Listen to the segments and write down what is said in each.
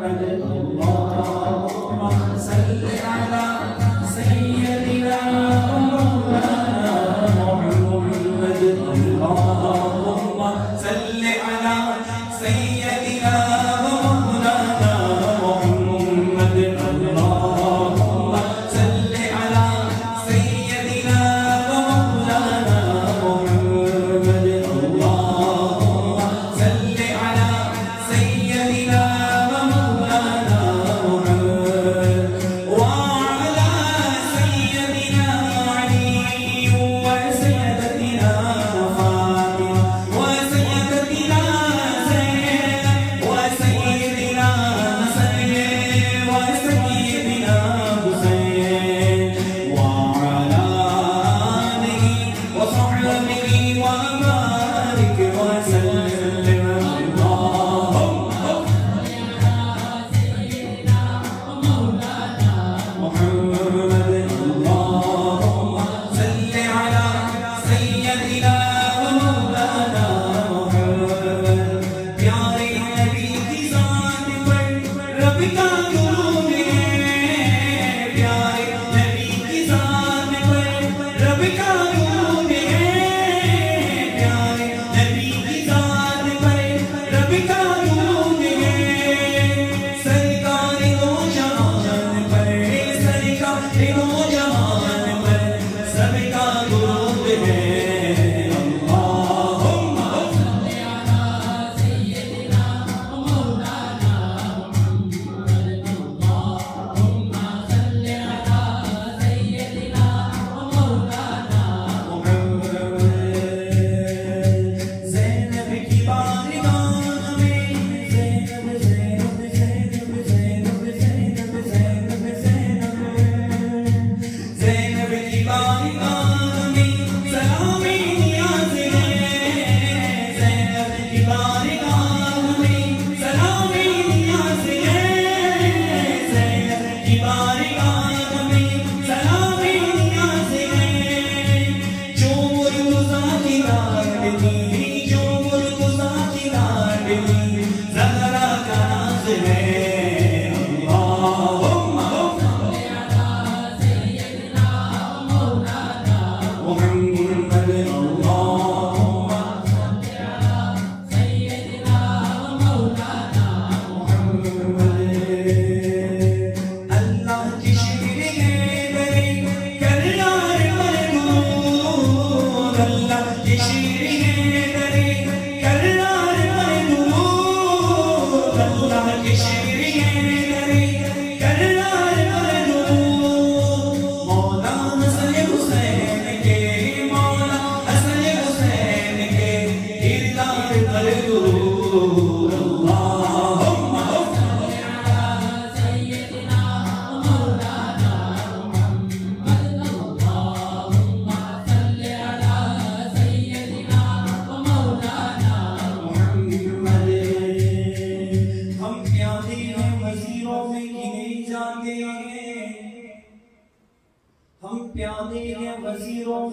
محمد اللهم صل على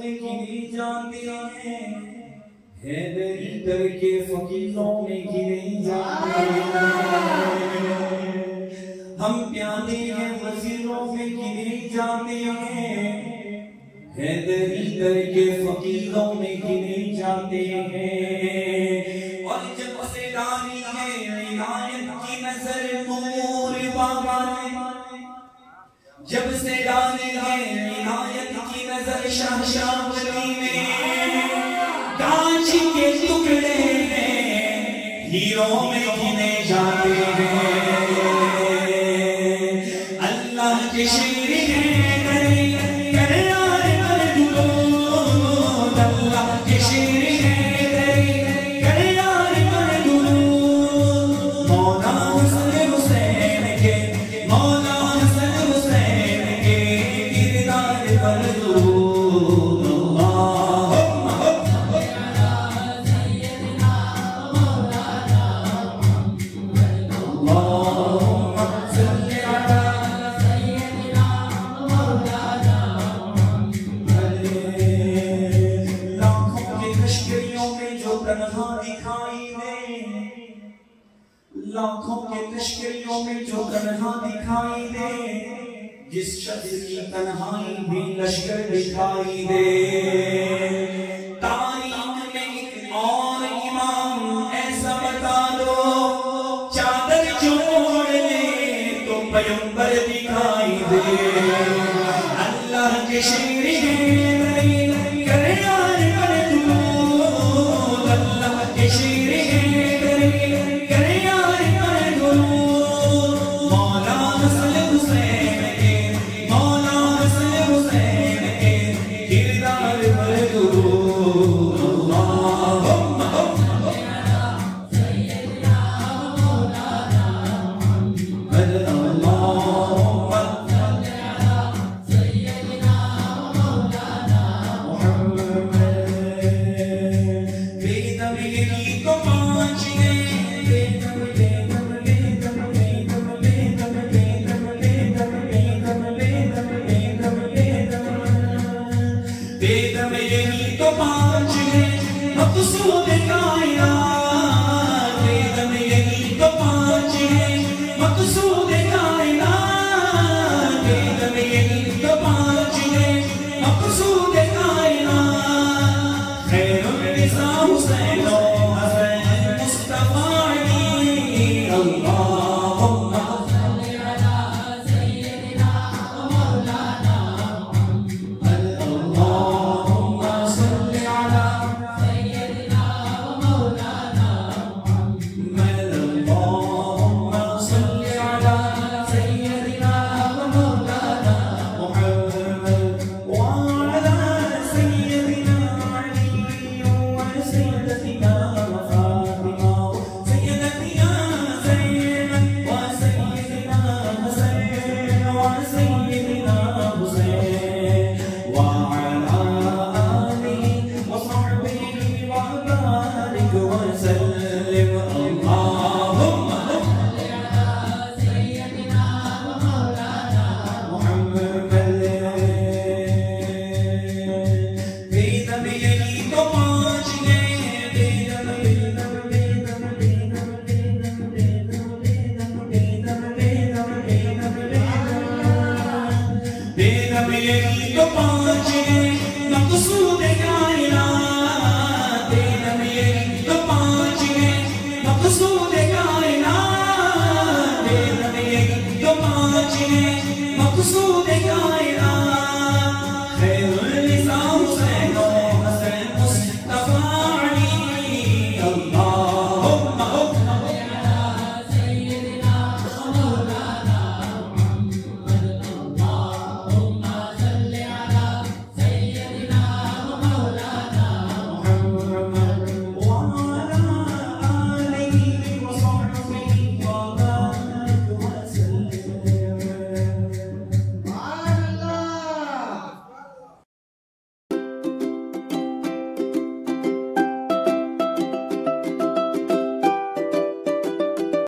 سے گری جاتے ہیں۔ ہے دریدر کے فقیروں میں گری جاتے ہیں۔ ہم پیانے ہیں وزیروں میں گری جاتے ہیں۔ ہے دریدر کے فقیروں میں گری جاتے ہیں۔ اور جب سے ڈالی ہے، عنایت کی نظر نور بابا نے جب سے رانی ہے نظر شاہ شاہی میں کانچ کے ٹکڑے ہیں ہیروں میں گھنے جاتے ہیں اللہ کے شیر لاکھوں کے تشکریوں میں جو تنہا دکھائی دے، جس شخص کی تنہائی میں لشکر دکھائی دے۔ اللہ کے شیر ہیں۔